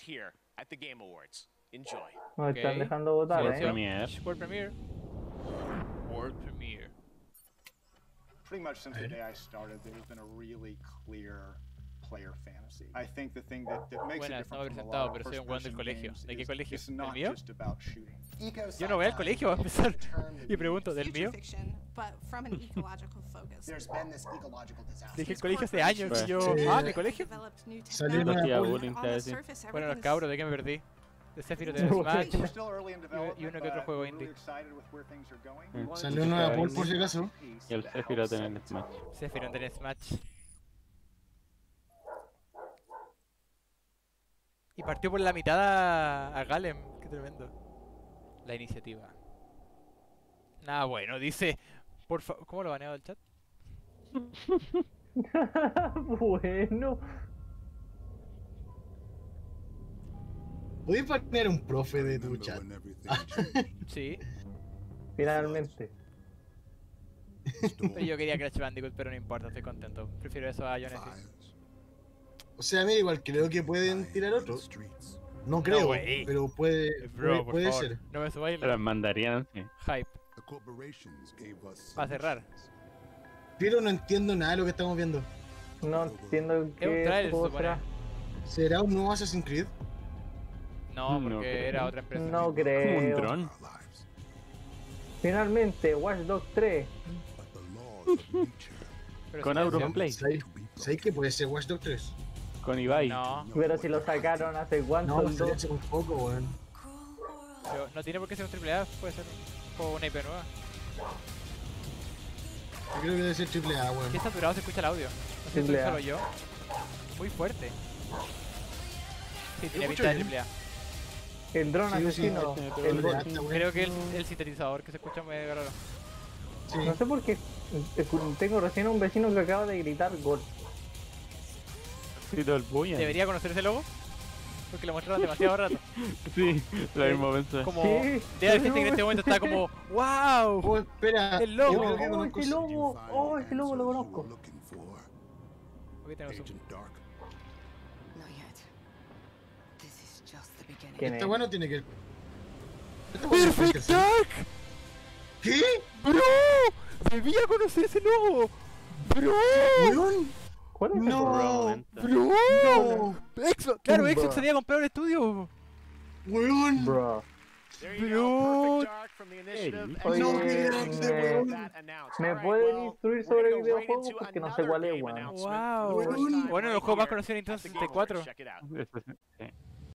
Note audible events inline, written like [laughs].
here at the Game Awards. Enjoy. Nos están dejando votar, Silencio. ¿eh? Premiere. World Premiere. World Premiere. Pretty much since the day I started, there's been a really clear player fantasy. I think the thing that, that makes Buenas, it no me he different from a presentado, lot of pero soy un weón del colegio. ¿De qué is colegio? It's ¿Del not mío? just about shooting. Yo no voy al colegio, va a empezar. Y pregunto, ¿del mío? Fiction, but from an ecological focus. There's been this ecological disaster. Dije el colegio hace años y yo. Ah, mi colegio. Bueno, los cabros, ¿de qué me perdí? De Sephiroth de Bueno. Smash. Y uno que otro juego indie. Salió una it por si acaso. Y el Sephiroth en el Smash. Sephiroth en Smash. Y partió por la mitad a, a Galem. Qué tremendo. La iniciativa. Nada bueno, dice. Por favor. ¿Cómo lo baneado el chat? [laughs] bueno. ¿Podéis poner un profe de tu chat? [laughs] Sí. Finalmente. Yo quería Crash Bandicoot, pero no importa, estoy contento. Prefiero eso a Genesis. O sea, a mí igual creo que pueden tirar otro. No creo, pero puede, Bro, puede, por puede favor. ser. No me subáis Pero la en mandarían, sí. hype. Para cerrar. Pero no entiendo nada de lo que estamos viendo. No entiendo qué un trailer, juego se supone. será. ¿Será un nuevo Assassin's Creed? No, No porque creo. era otra empresa. No Como un creo. dron. Finalmente, Watch Dogs 3. Pero Con. Auronplay. ¿Sabéis ¿sabéis que puede ser Watch Dogs 3? Con Ibai. No, Pero si lo sacaron hace cuánto, No, hace un poco, weón. pero no tiene por qué ser un AAA, puede ser un juego una IP nueva. Yo creo que debe ser triple A, weón. ¿Qué saturado se escucha el audio? No sé si Triple A. solo yo. Muy fuerte. Sí, tiene pinta de bien. AAA. El dron Sí, sí, asesino. weón. Creo que el, el sintetizador que se escucha muy raro. Sí. No sé por qué. escu- Tengo recién un vecino que acaba de gritar gol. El. ¿Debería conocer ese logo? Porque lo mostraron demasiado rato. [laughs] Sí, lo mismo pensé. Como. Debe haber gente que en este momento está como. ¡Wow! [laughs] Oh, espera. El logo. Que Oh, ese- logo. Oh, ese logo lo conozco. Aquí tenemos un. Not yet. This is just the beginning. ¿Quién Este es? bueno tiene que. Este bueno tiene que. Dark! ¿Qué? ¡Bro! ¡Debía conocer ese logo! ¡Bro! ¿Weón? ¿Cuál es ese No. ¡Bro! No. Exo, claro. Exo se había comprado el estudio. Weón. Bro. ¿Me pueden instruir sobre videojuegos? Porque no sé cuál es, weón. Wow. Bueno, los juegos más conocidos de at Nintendo the Game Awards. 64.